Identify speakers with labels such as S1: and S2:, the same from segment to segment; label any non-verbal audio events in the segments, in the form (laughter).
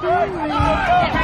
S1: Oh,
S2: my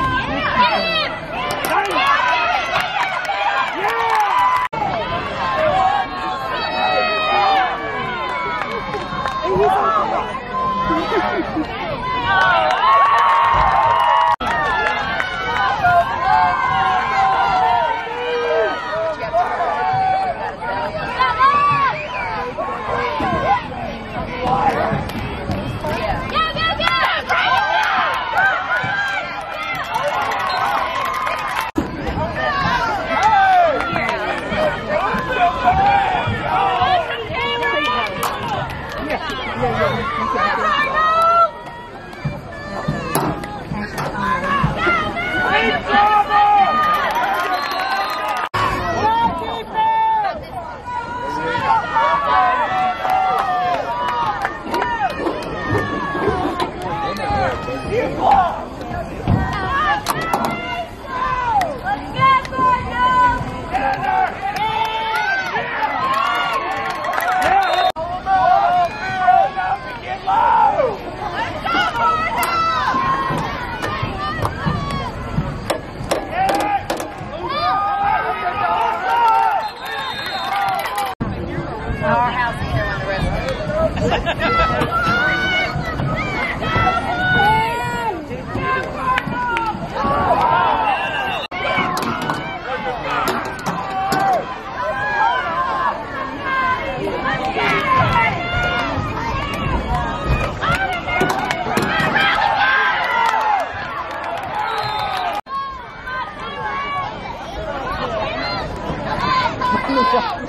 S2: How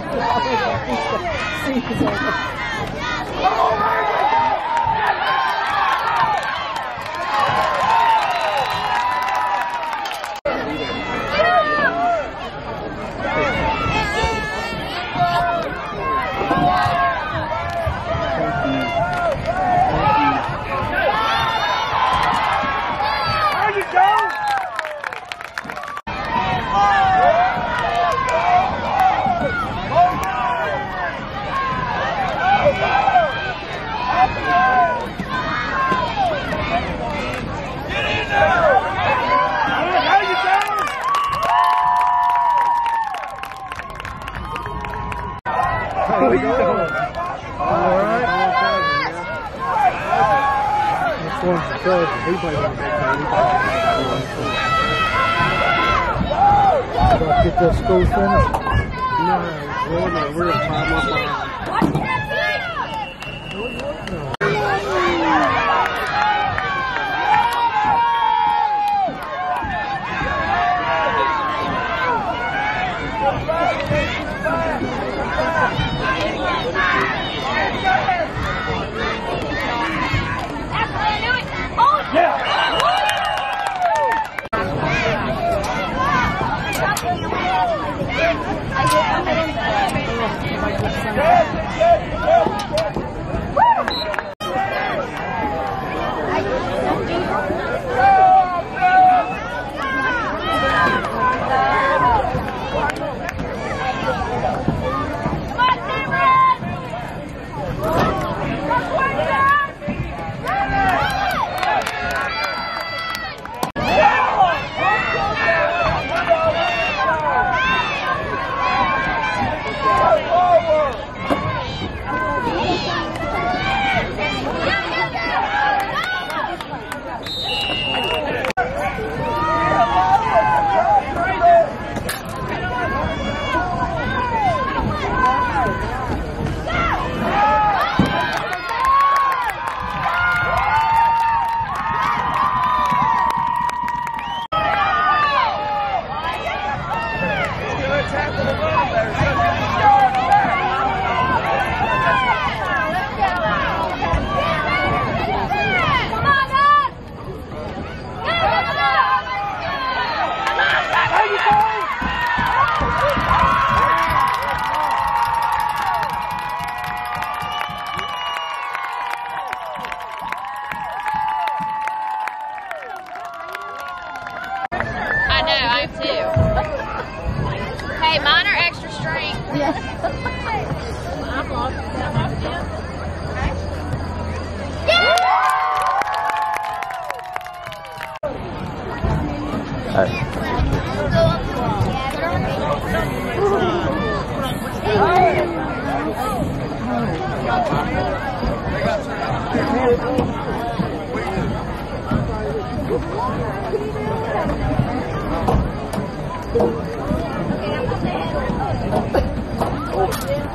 S2: 我是
S3: 你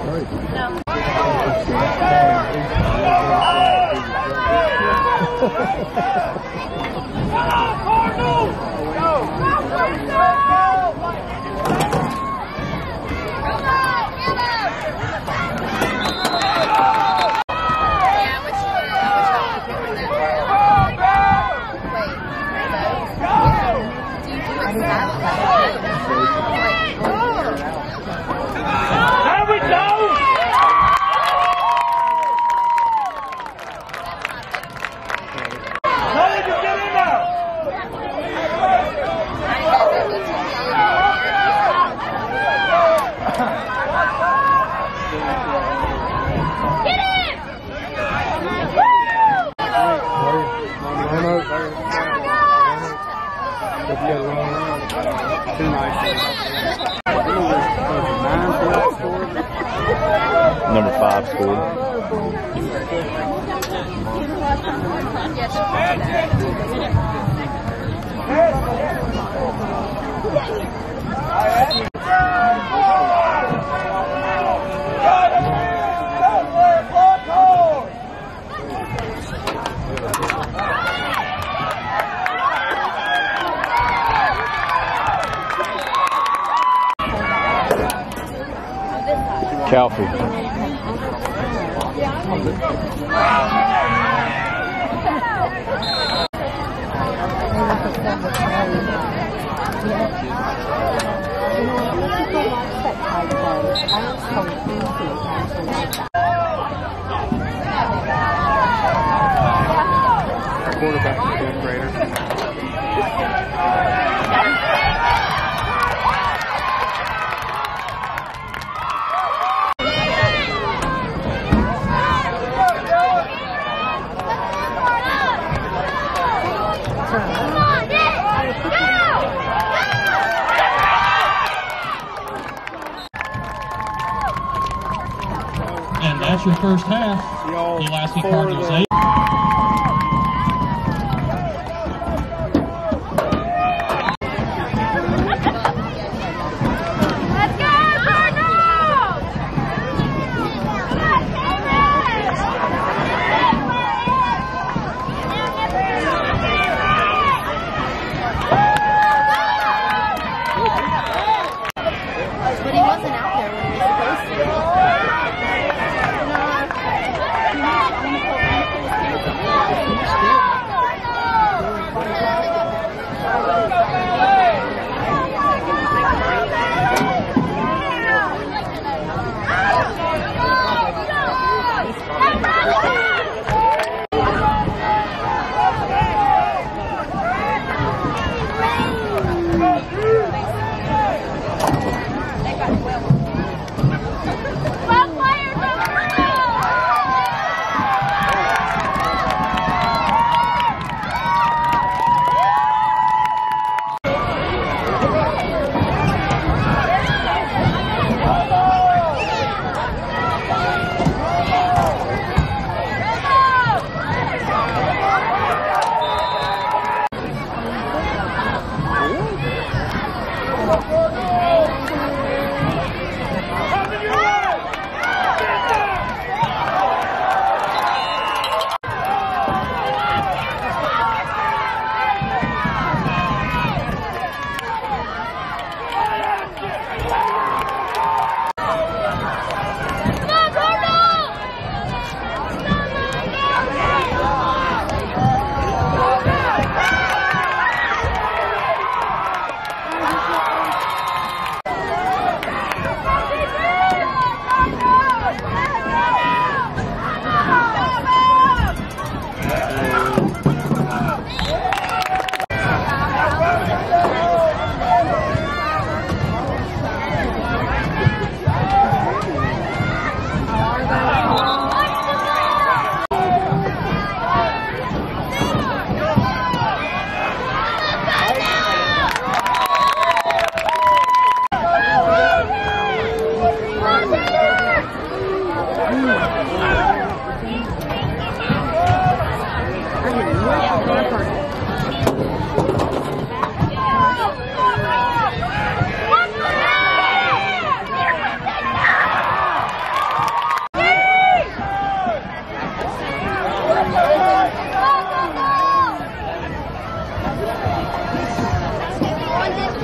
S3: All right. (laughs) Calfee
S4: quarterback, fifth grader.
S5: And that's your first half.
S4: The
S1: last Eli Clark eight.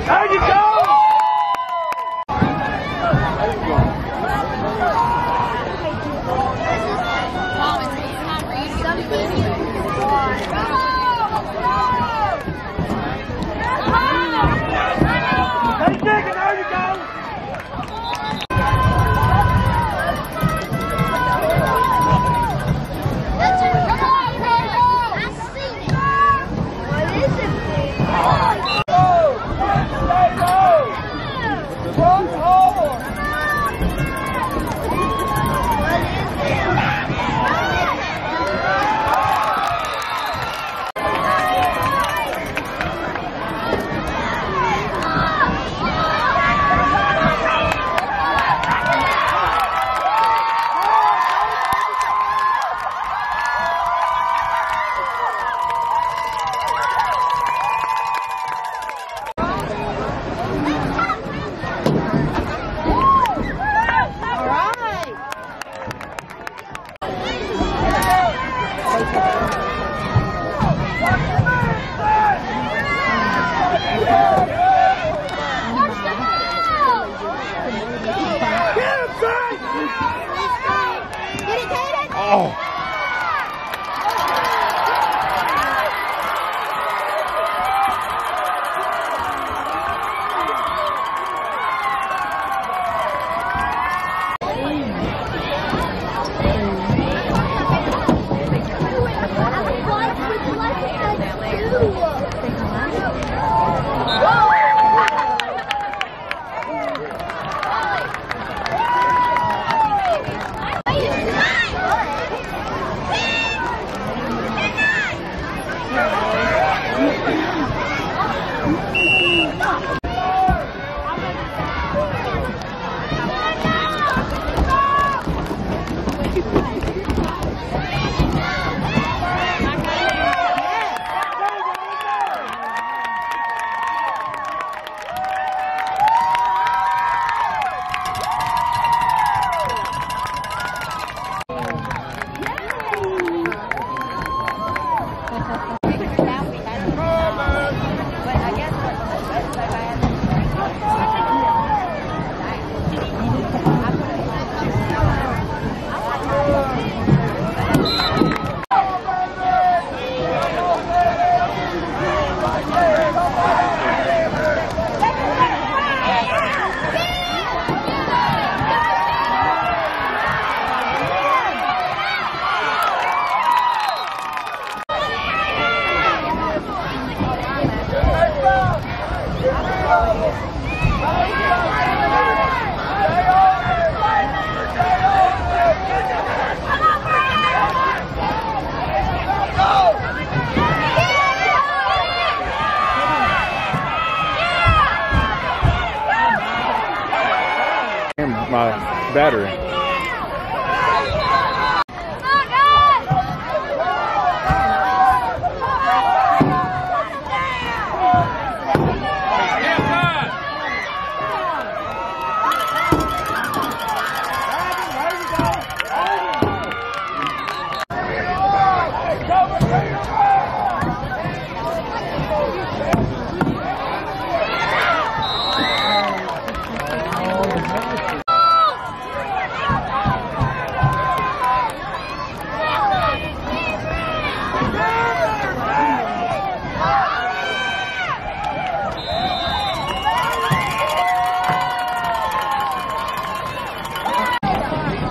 S1: How'd you
S3: go?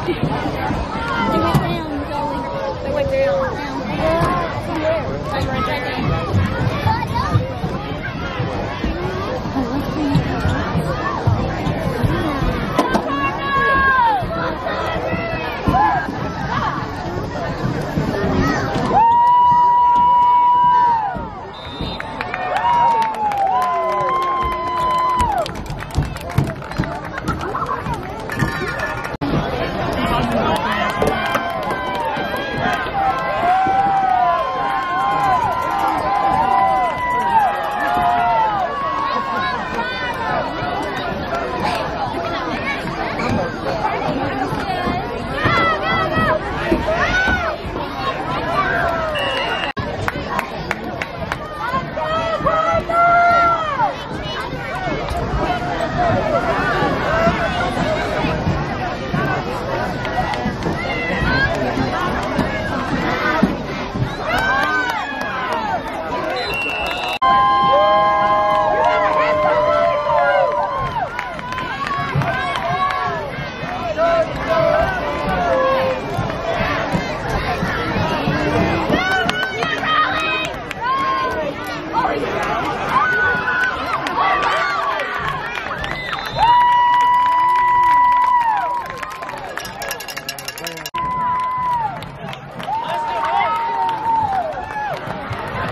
S3: My (laughs) battery.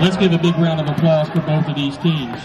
S5: Let's give a big round of applause for both of these teams.